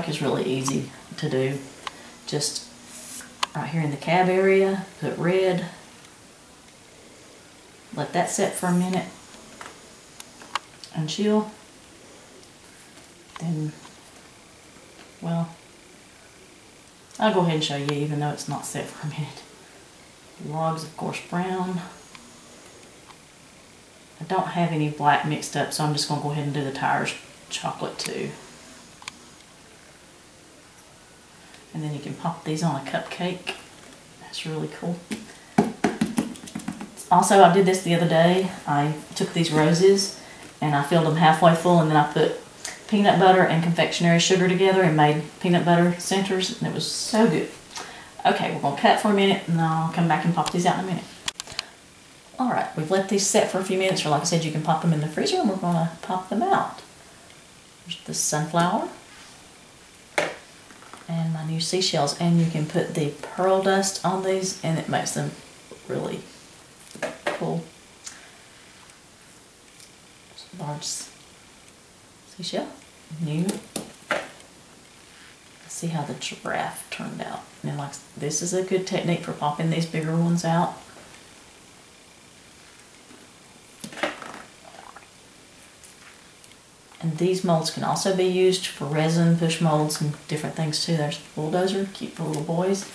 truck is really easy to do. Just right here in the cab area, put red. Let that set for a minute and chill. Then, well, I'll go ahead and show you even though it's not set for a minute. Logs, of course, brown. I don't have any black mixed up, so I'm just going to go ahead and do the tires chocolate too. And then you can pop these on a cupcake. That's really cool. Also, I did this the other day. I took these roses and I filled them halfway full and then I put peanut butter and confectionery sugar together and made peanut butter centers and it was so good. Okay, we're going to cut for a minute and I'll come back and pop these out in a minute. Alright, we've let these set for a few minutes, or like I said, you can pop them in the freezer and we're going to pop them out. There's the sunflower and my new seashells, and you can put the pearl dust on these and it makes them really cool. Large seashell, new. see how the giraffe turned out. And like this is a good technique for popping these bigger ones out. And these molds can also be used for resin, push molds, and different things too. There's the bulldozer, cute for little boys.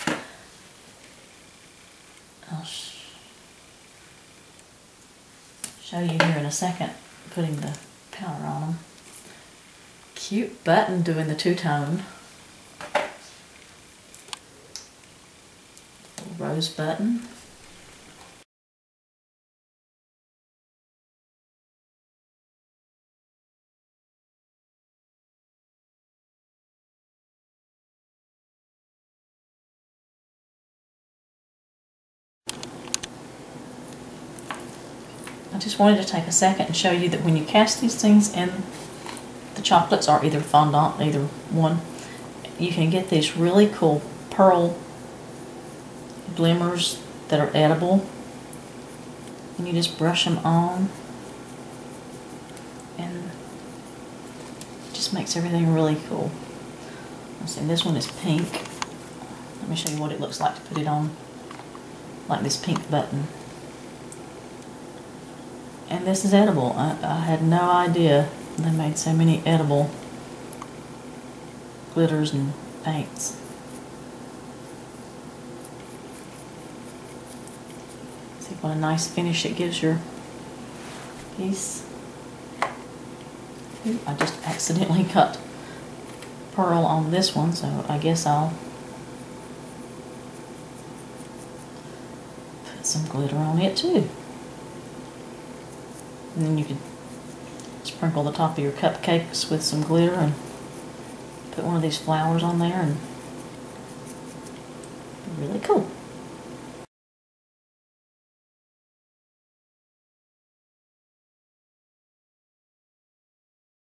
I'll sh show you here in a second, putting the powder on them. Cute button doing the two-tone. Rose button. I just wanted to take a second and show you that when you cast these things in the chocolates are either fondant, either one, you can get these really cool pearl glimmers that are edible. And you just brush them on and it just makes everything really cool. Let's see, this one is pink. Let me show you what it looks like to put it on, like this pink button. And this is edible. I, I had no idea they made so many edible glitters and paints. See what a nice finish it gives your piece. Ooh, I just accidentally cut pearl on this one, so I guess I'll put some glitter on it too. And then you could sprinkle the top of your cupcakes with some glitter and put one of these flowers on there and really cool.